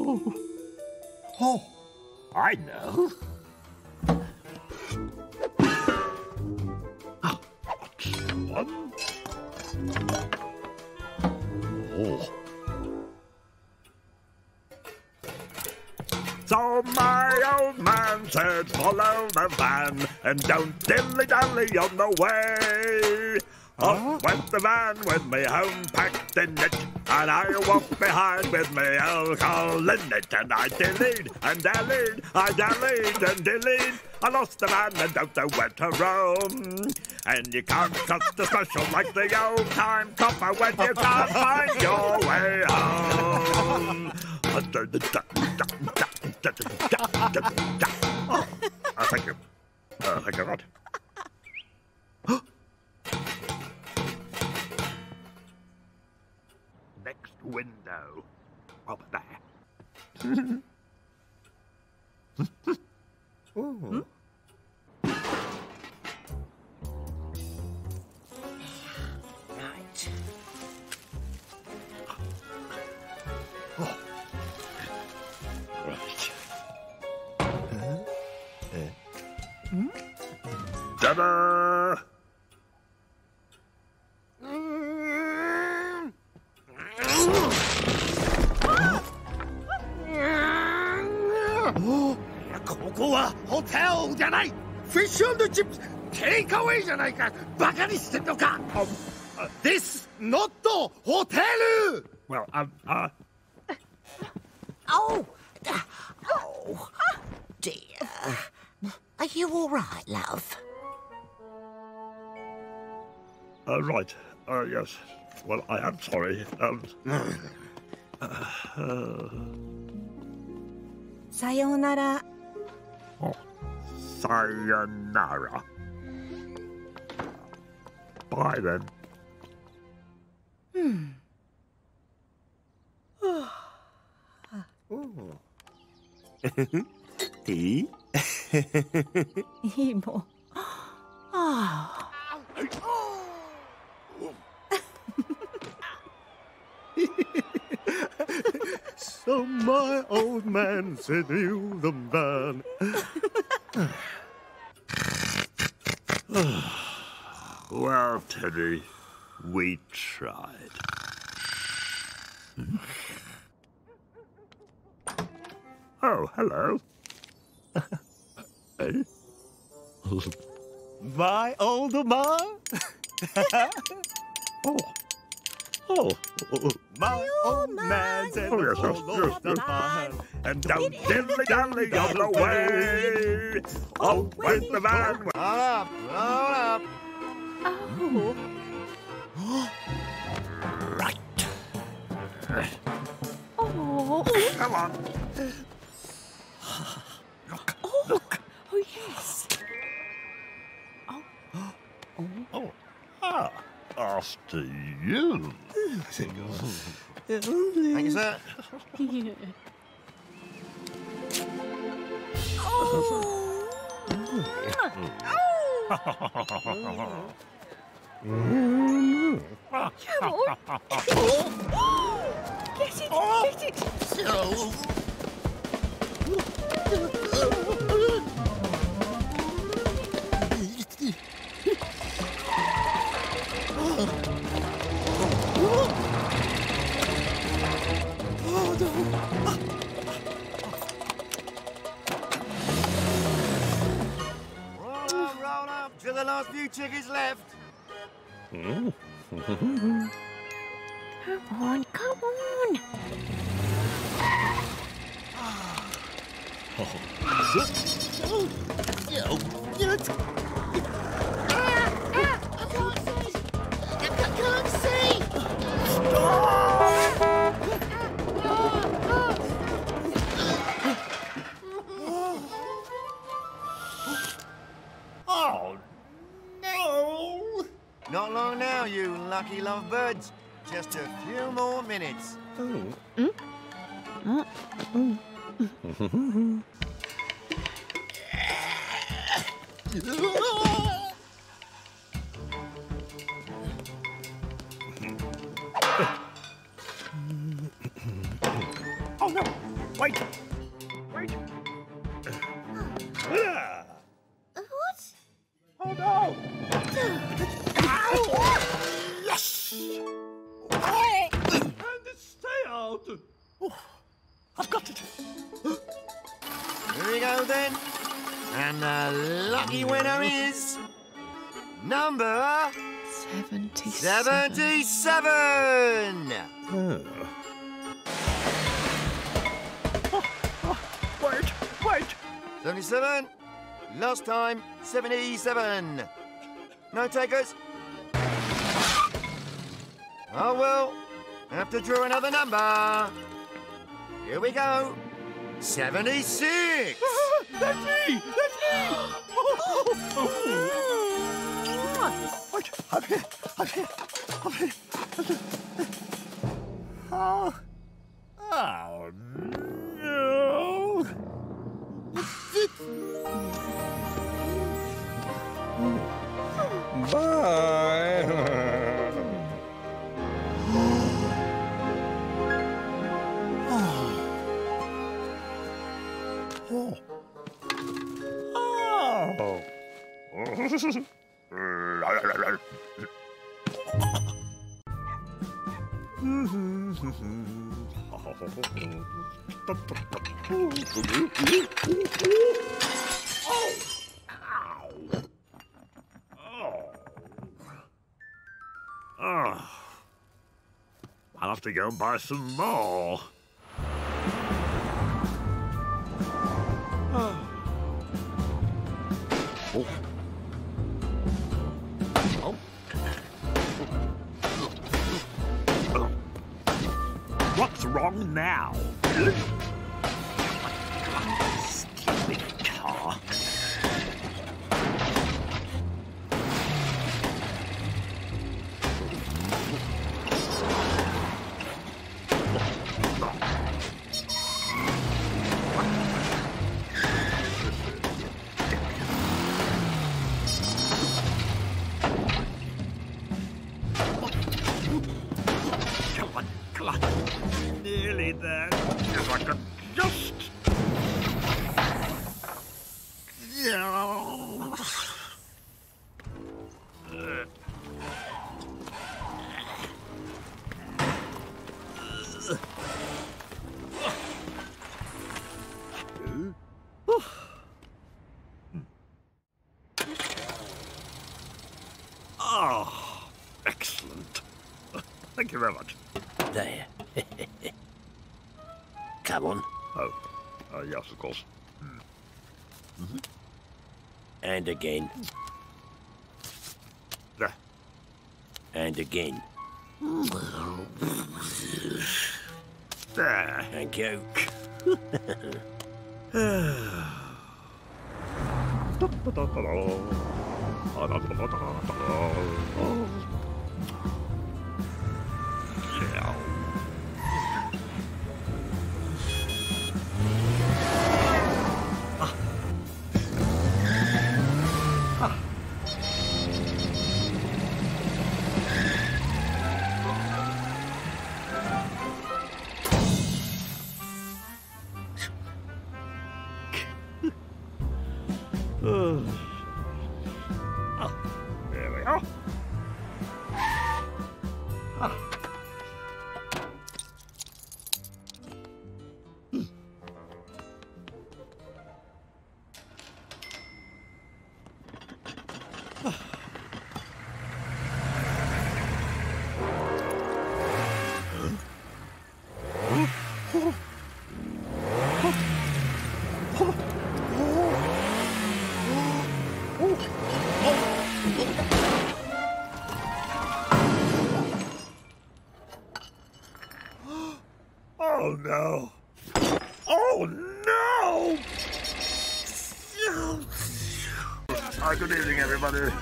Oh. Oh, I know. One. Oh. So my old man said, follow the van and don't dilly-dally on the way. Off went the van with me home packed in it, and I walked behind with me alcohol in it, and I dillied and dallied, I dallied and dillied. I lost the van and don't know where to roam. And you can't trust the special like the old time copper when you can't find your way home. Oh, uh, thank you. Uh, thank you, Rod. Window. Over there. Ooh. Hmm? Right. Right. Hmm? Eh. Ta-da! はホテルじゃないフィッシュチップステイクアウェイじゃないかバカにしてんのか、This not ホテル Well, um, uh, Oh, oh, dear. Are you all right, love? uh, right. Uh, yes. Well, I am sorry. Um, uh, さようなら。 Sayonara. Bye then. Hmm. Oh. oh. Tea? Emo. Ah. Oh. So my old man said you the man. Well, Teddy, we tried. oh, hello. My old man? oh. Oh. My old man said Oh, yes, yes, yes, the yes. man. And don't dilly dally on the way. Oh, when the van went. Roll up, roll up. Oh. Right. Oh. Come on. Look, look. Oh, yes. Oh. Oh, ah, after you. Thank you, sir. Get it, get it. Roll roll up to the last few chickens left. Come on, come on. Ah. Oh, lovebirds. Just a few more minutes. Oh, no. Mm. Mm. Mm. Last time, 77. No takers? Oh well, have to draw another number. Here we go. 76. That's me! That's me! Wait! I'm here! I'm here! I'm here! Oh! Oh go buy some more. Nearly there. Yes, of course. And again. There. And again. There. Thank you. Oh,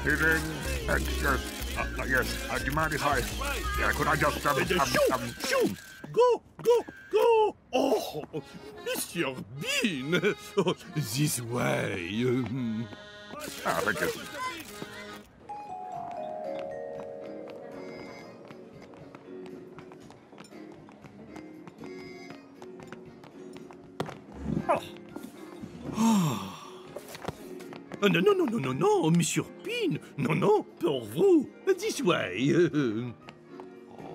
Evening. Uh, yes, uh, uh, yes. Uh, do you mind if I? Yeah, could I just um, um, um Shoo! Go, go, go! Oh, Monsieur Bean! Oh, this way. Um, ah, thank you. Oh, non, non, non, non, non, non, Monsieur Non, non, pour vous. This way.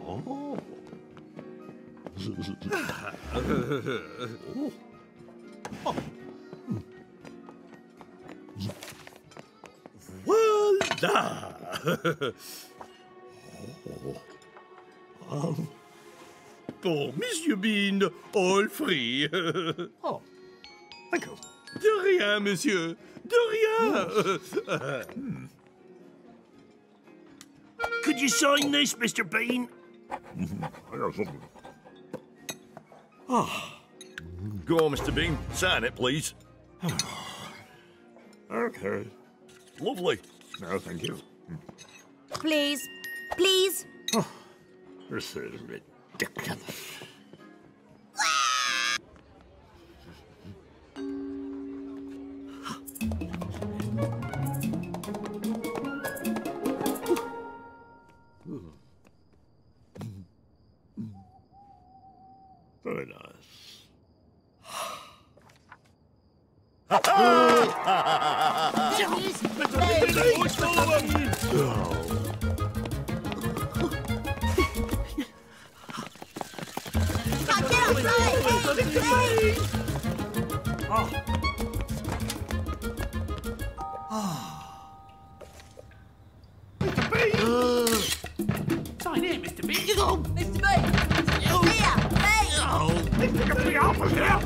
Oh. Voilà. Pour Monsieur Bean, all free. Oh, you. De rien, monsieur. De rien. Could you sign this, Mr. Bean? I got something. Oh. Go on, Mr. Bean. Sign it, please. Okay. Lovely. No, thank you. Please. Please. Oh, this is ridiculous. 别呀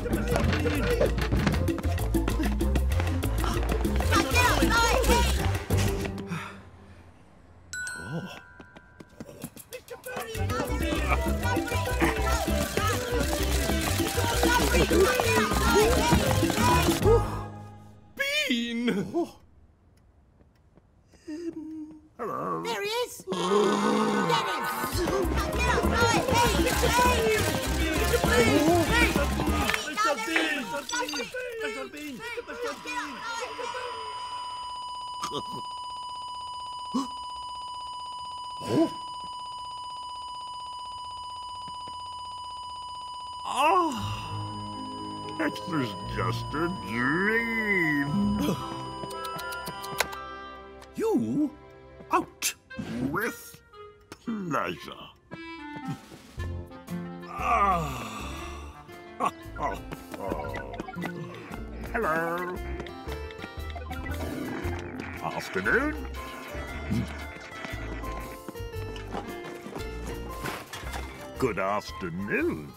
Afternoon.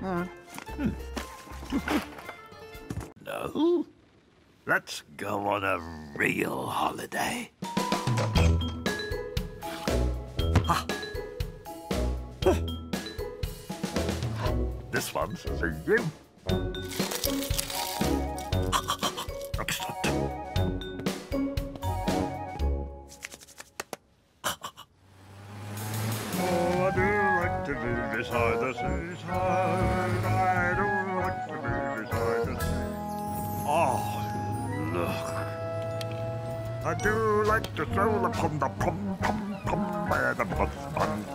Hmm. No. Let's go on a real holiday. This one's for you. Like to stroll upon the pom pom pom where the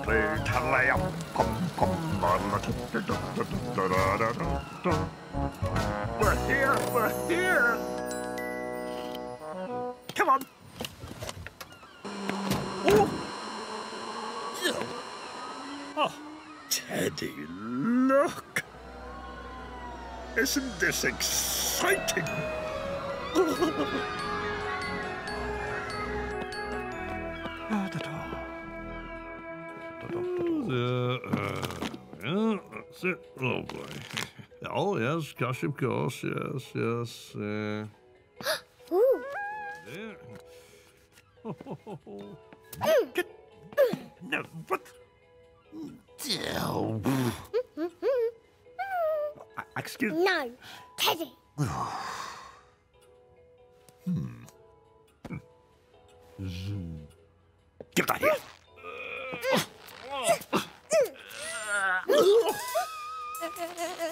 play tally up pom. We're here, we're here. Come on. Oh, Teddy, look. Isn't this exciting? Gosh, of course, yes, yes. Uh, Ooh. there. No, what? Oh, Excuse No. Teddy. Hmm. Give that here.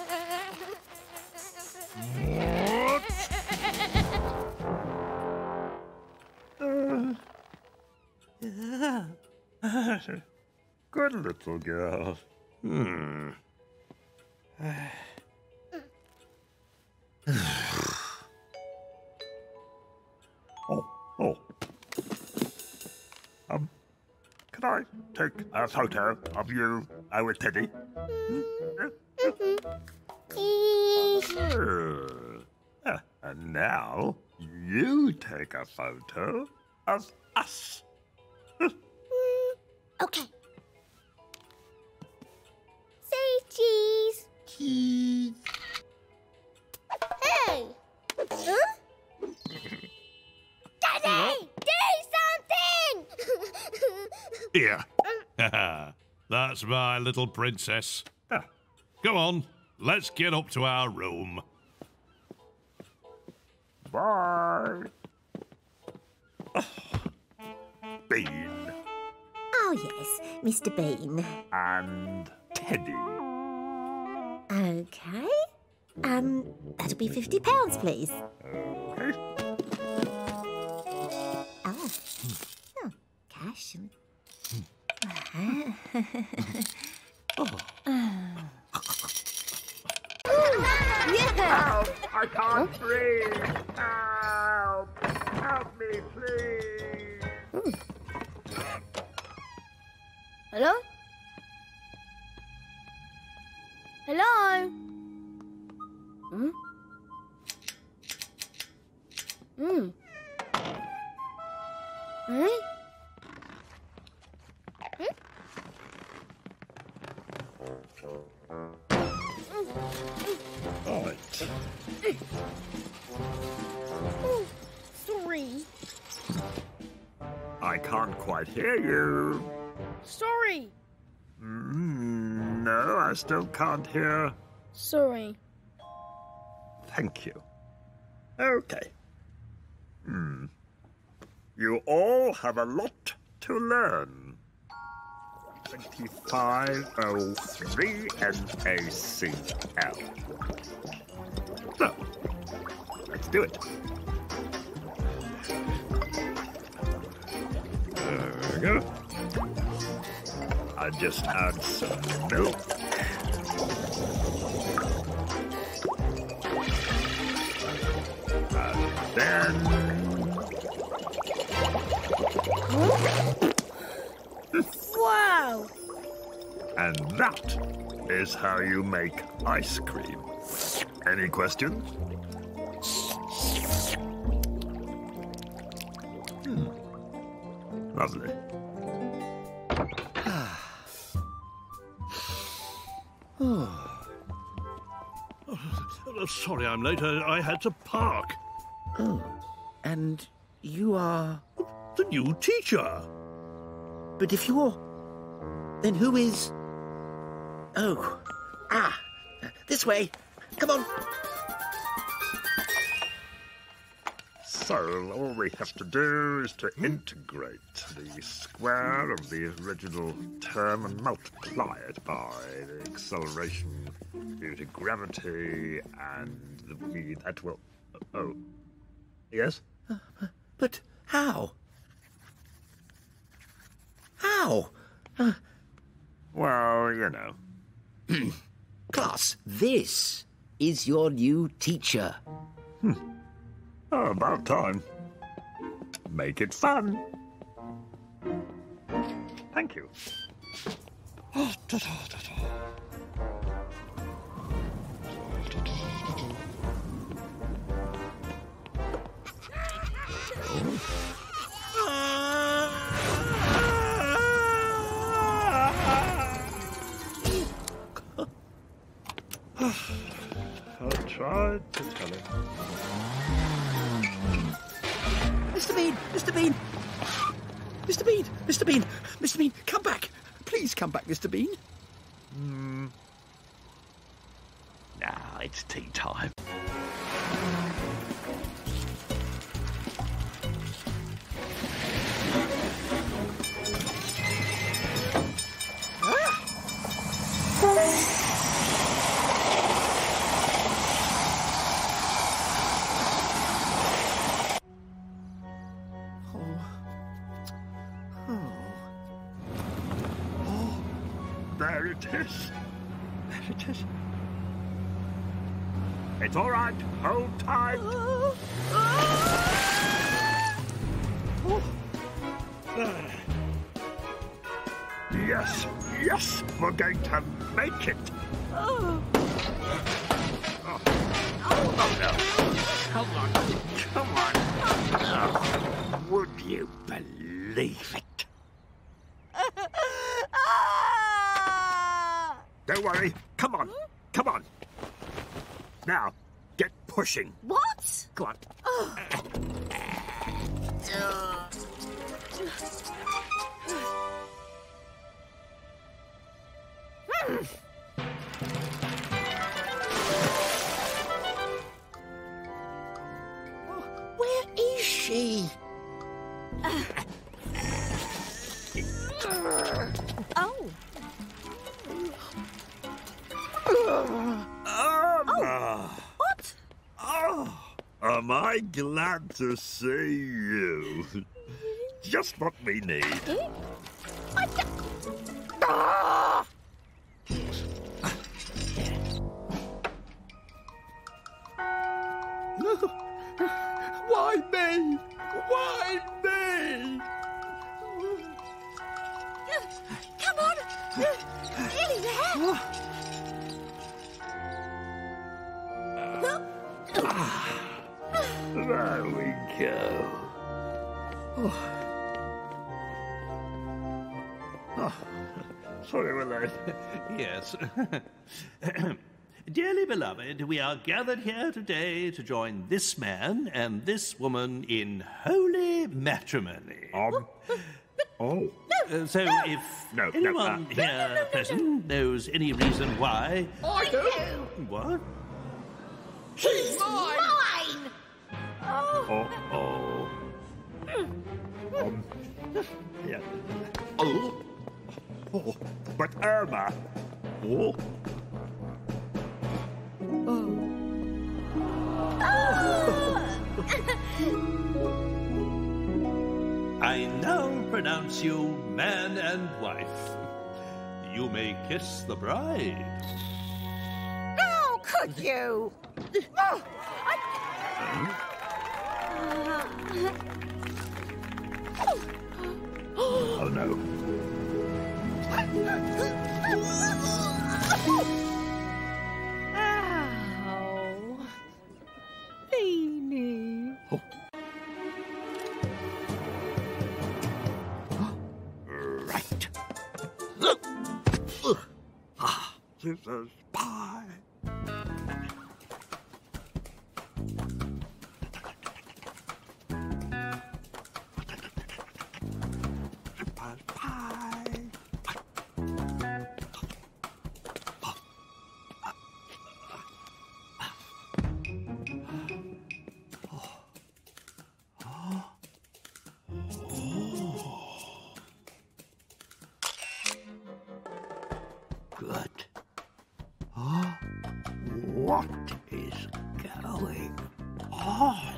Good little girl. Hmm. oh, oh. Um, can I take a photo of you, our teddy? Uh, and now you take a photo of us. That's my little princess. Ah, Come on, let's get up to our room. bye. Oh, Bean Oh, yes, Mr. Bean. and Teddy. Okay. Um, that'll be fifty pounds, please. Okay. Oh. oh cash. Oh. yeah! Help! I can't breathe! Help! Still can't hear. Sorry. Thank you. Okay. Hmm. You all have a lot to learn. 2503 NACL. So, let's do it. There we go. I just add some milk. And that is how you make ice cream. Any questions? Hmm. Lovely. Oh, sorry I'm late. I, I had to park. Oh, and you are. The new teacher. But if you're. Then who is. Oh. Ah! This way! Come on! So all we have to do is to integrate the square of the original term and multiply it by the acceleration due to gravity and the v that will. Oh. Yes? Uh, uh, but how? How? Uh. Well, you know. Class, this is your new teacher. Hmm. Oh, about time. Make it fun. Thank you. Oh, Mr. Bean! Mr. Bean! Mr. Bean, come back! Please come back, Mr. Bean. Hmm. Now it's tea time. Get pushing. What? Go on. Where glad to see you? Just what we need. Hmm? Ah! Yes. Dearly beloved, we are gathered here today to join this man and this woman in holy matrimony. Um, oh, Uh, so, if No, no, anyone uh, here present knows any reason why. I do. What? He's mine. oh, oh. Um, yeah. Oh, oh, but Irma. Oh, I now pronounce you man and wife. You may kiss the bride. How could you? Oh, oh no. Ow. Beanie. Right. Ah, scissors, Good. Huh? What is going on?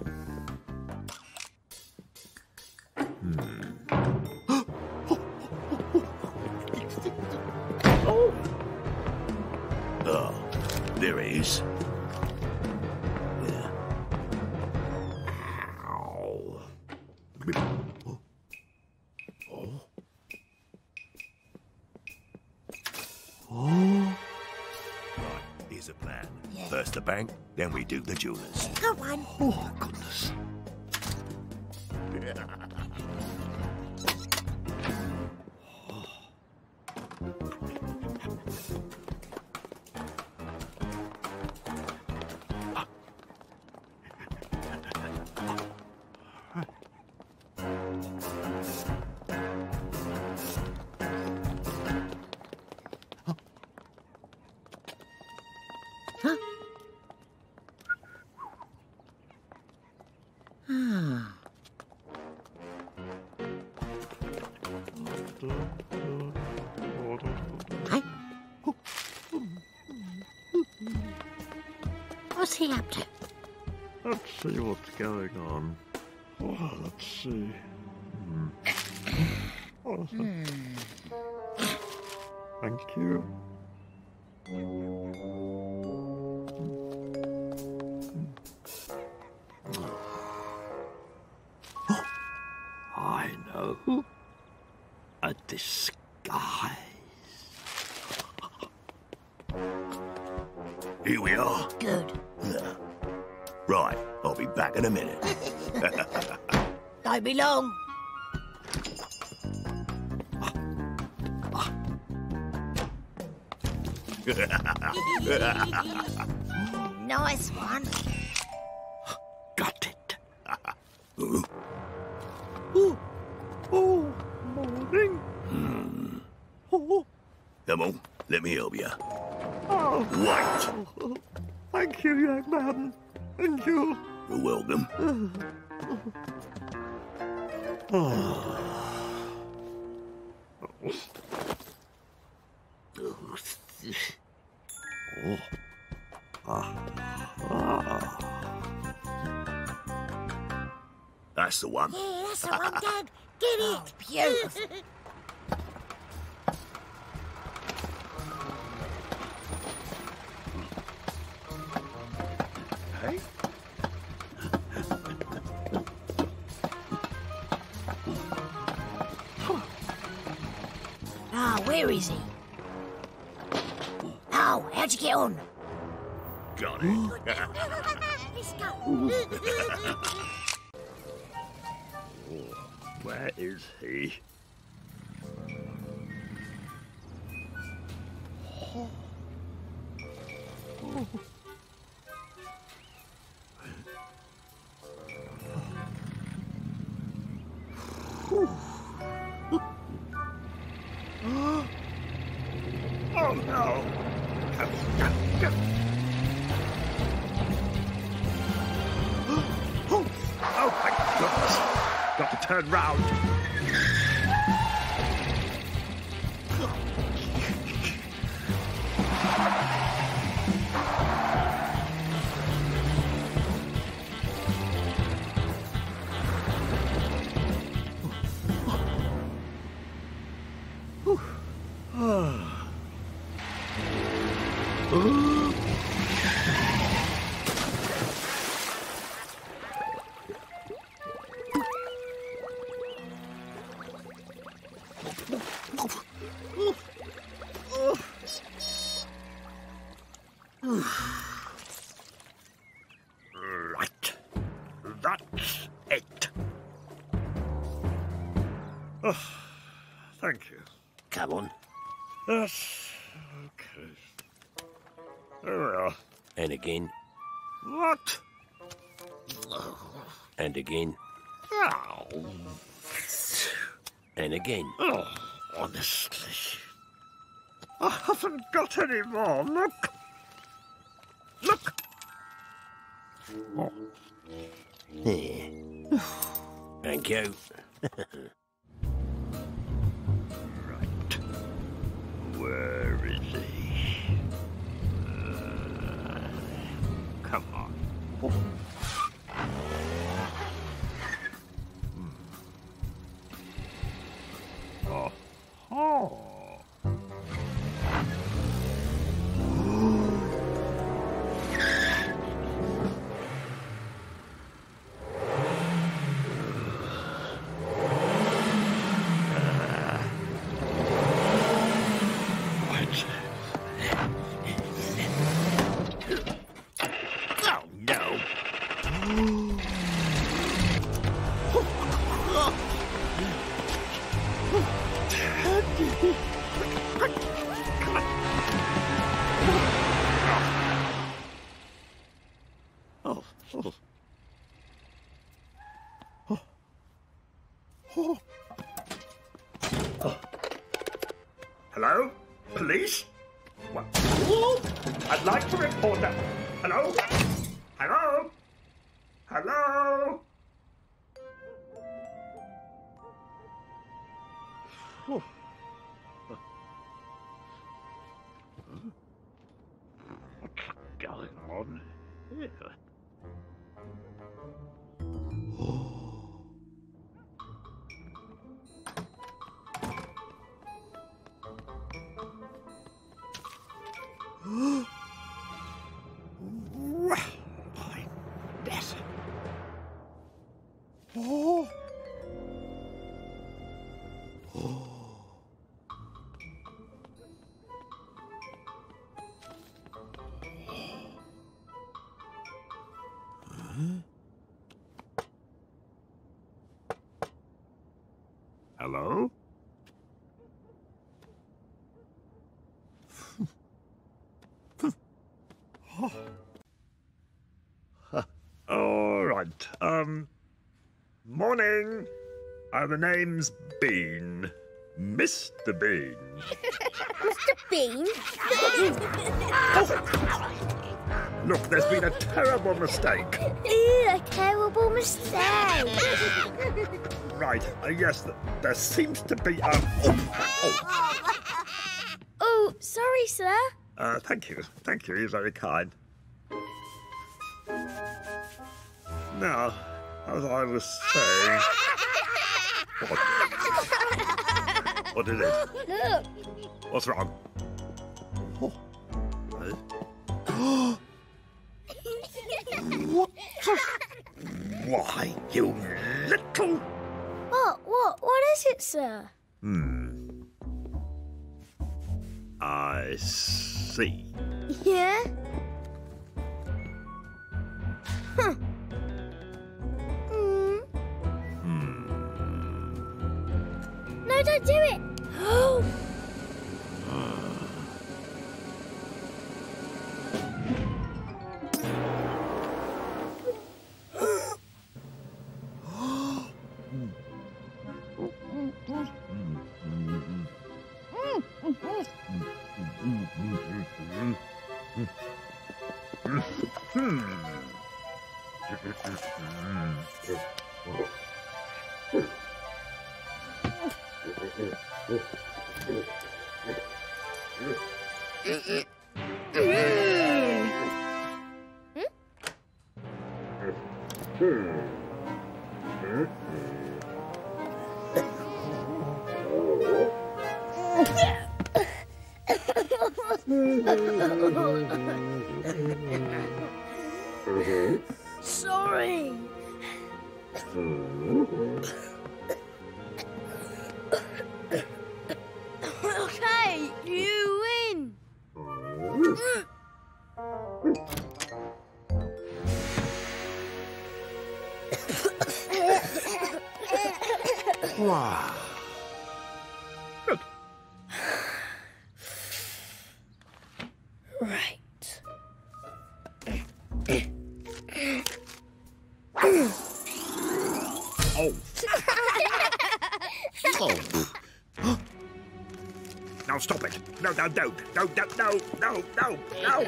Then we do the jewelers. come on. Oh, goodness. Let's see. Hmm. Thank you. I know a disguise. Here we are. Good. Right, I'll be back in a minute. Don't be long. nice one. Got it. Oh, oh, morning. Oh, Come on, let me help you. oh, Right. oh, thank you, young man. Thank you. You're welcome. Uh-huh. Ah, where is he? Oh, how'd you get on? Got it. Let's go. Where is he? Oh, thank you. Come on. Yes. Okay. There we are. And again. What? And again. Ow. And again. Oh, honestly. I haven't got any more. Look. Look. Oh. Thank you. Where is he? Uh, come on. Oh. Oh. Hello? Police? What? I'd like to report that. Hello? Hello? Hello? Morning. Uh, the name's Bean. Mr. Bean. Mr. Bean? Look, there's been a terrible mistake. Ew, a terrible mistake. Right, uh, yes, th- there seems to be a. Oh, oh, sorry, sir. uh, thank you, thank you, you're very kind. Now, as I was saying. What? What is it? Look. What's wrong? Oh. Why, you little. What, what, what is it, sir? Hmm. I see. Yeah? Huh. Don't do it. Oh. Sorry. No, no, don't. No, no, no, no, no, no.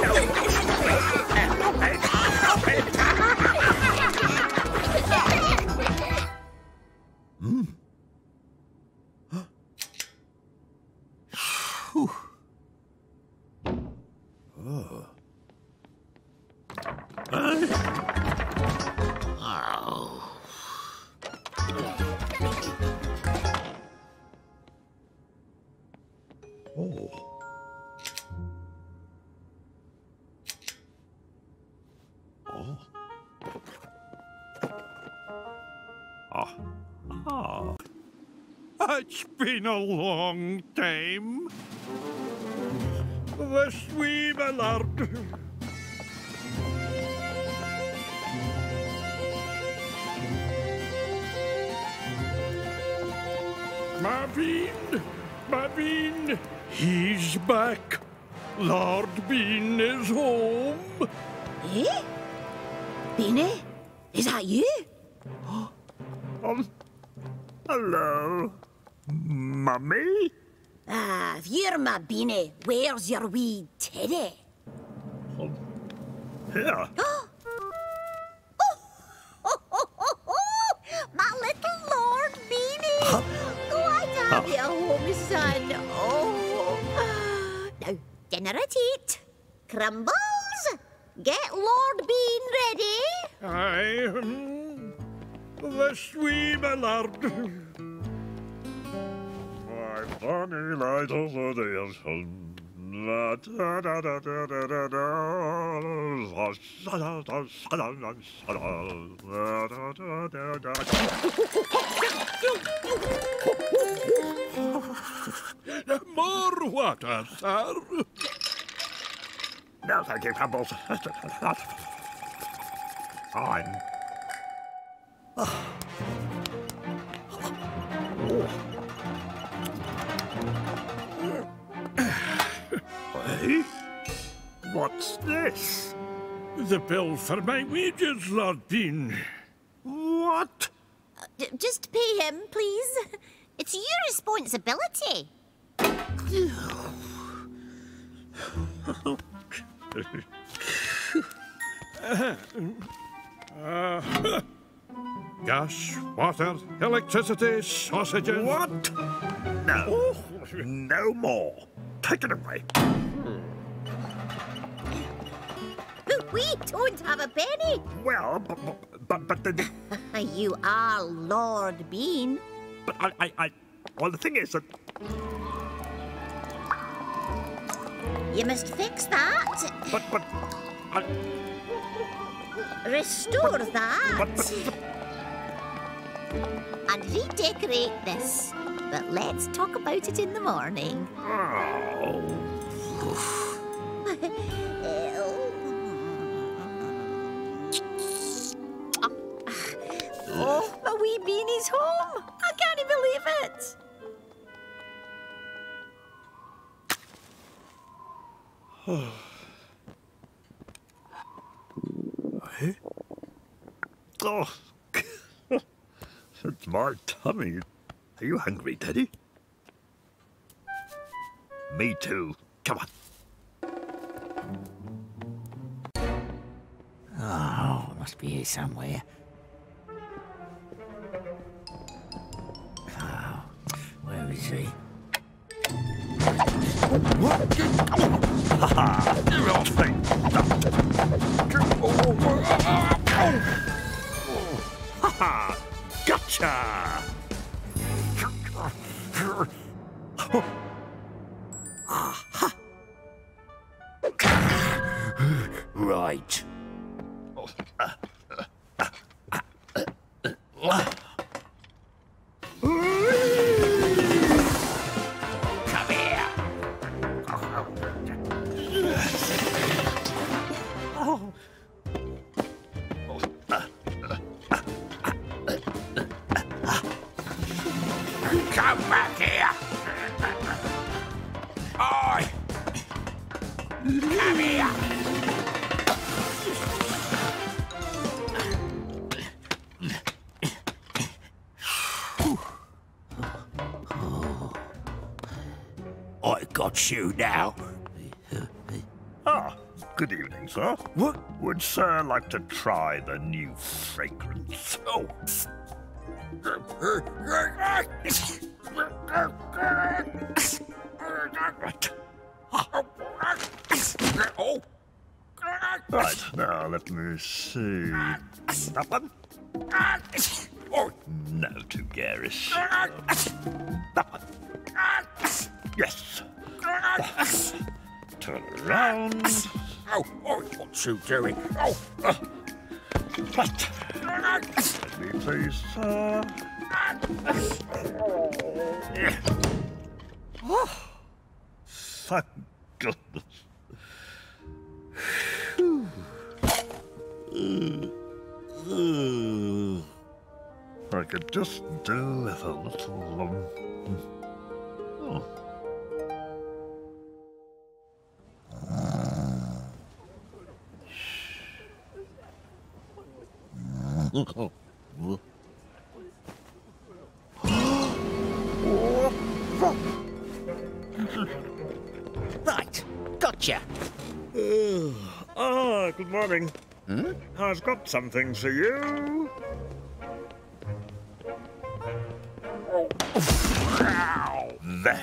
No. Stop it. Stop it. Ah. Ah. It's been a long time. The wee Millard. Marvin, Marvin, he's back. Lord Bean is home. Eh? Beanie? Is that you? Um. Hello. Mummy? Ah, if you're my Beanie, where's your wee Teddy? Here. my little Lord Beanie! Glad to have you home, son. Oh. Now, dinner at eight. Crumbles, get Lord Bean ready. I the wee Millard. My funny light over the da. More water, sir. No, thank you, Crumbles. fine. Hey? What's this? The bill for my wages, Lord Bean. What? D- just pay him, please. It's your responsibility. Uh, uh, Gas, water, electricity, sausages. What? No. No more. Take it away. We don't have a penny. Well, but, but, but, but, the, You are Lord Bean. but I, I, I, well, the thing is that, You must fix that. but, but, I, Restore that. but, but, and redecorate this. But let's talk about it in the morning. oh, my wee beanie's home. I can't believe it. Eh? oh, my tummy. Are you hungry, Teddy? Me too. Come on. Oh, must be here somewhere. Oh, where is he? You're off thing. Oh. Ha ha! Gotcha! Right. Got you now. Ah, good evening, sir. What? Would sir like to try the new fragrance? Oh. Right, now let me see. That one? Oh, no, too garish. That one? Yes. Turn around. Oh, oh, what's you doing? Oh, uh, right. Let me please, sir. Yeah. Oh, thank goodness. I could just do with a little. Um, Right, gotcha. Ah, good morning. Hmm? I've got something for you. There.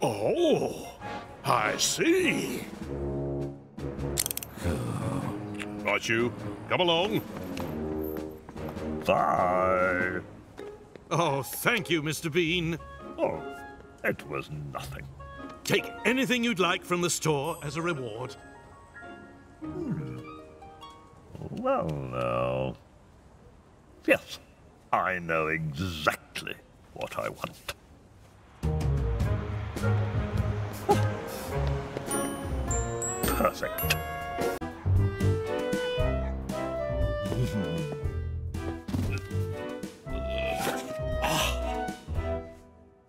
Oh, I see. Right, you. Come along. Bye. Oh, thank you, Mr. Bean. Oh, it was nothing. Take anything you'd like from the store as a reward. Hmm. Well, now. Yes, I know exactly what I want. Perfect.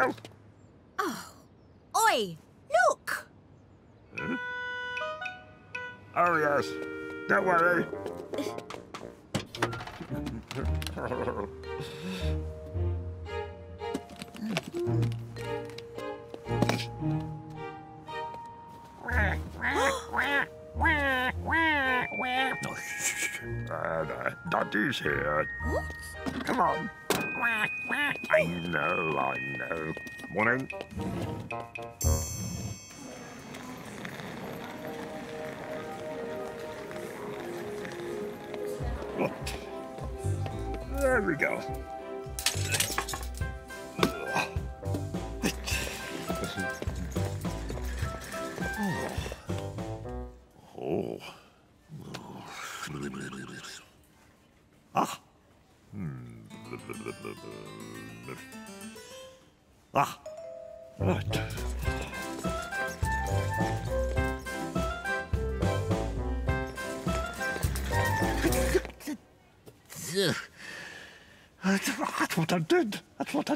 We go. Oi, look! Oh, yes. Don't worry. Uh, Daddy's here. Come on. I know, I know. Morning. There we go.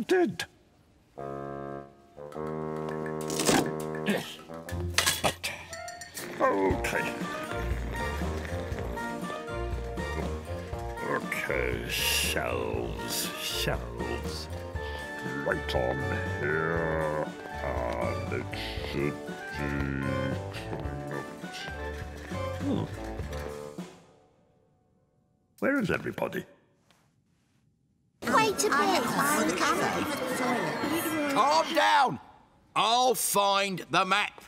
Did. I did. Yes. But, okay. Okay, shelves, shelves. Right on here. And it should be coming up. Hmm. Where is everybody? Wait a minute, I'm coming for the toilet. Calm down. I'll find the map.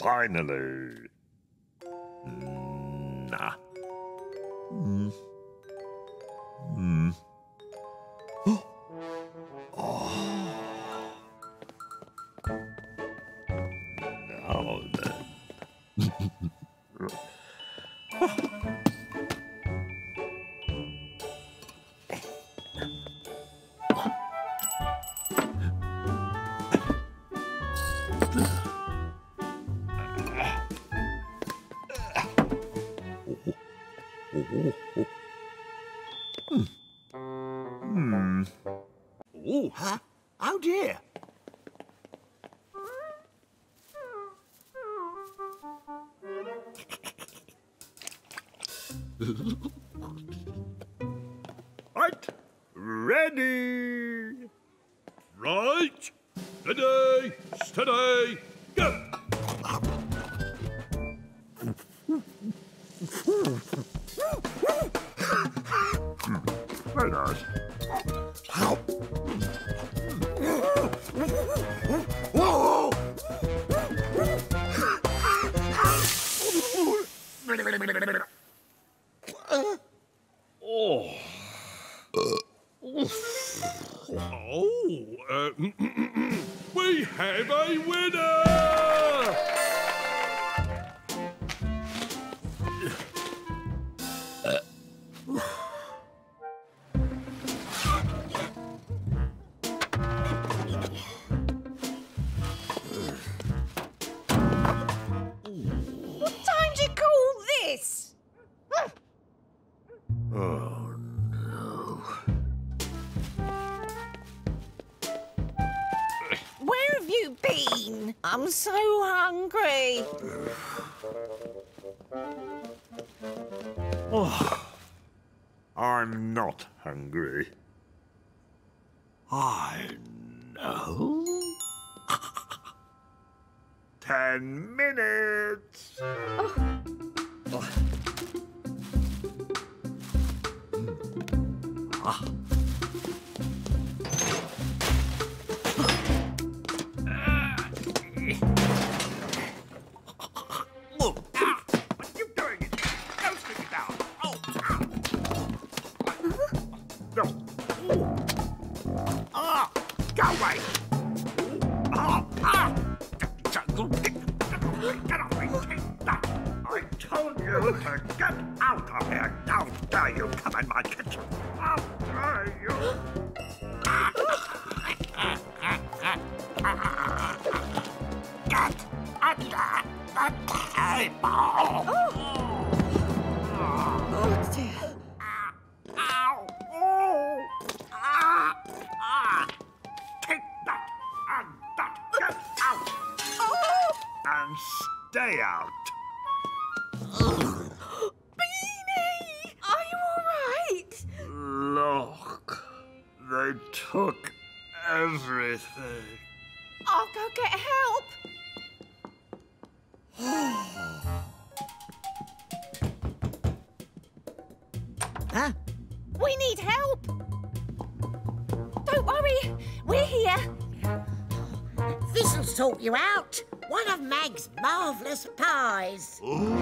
Finally. Nah. Hmm. Hmm. Oh. Now then. Right. Steady. Steady. Go. Very nice. Whoa! You out. One of Mag's marvellous pies. Bleh.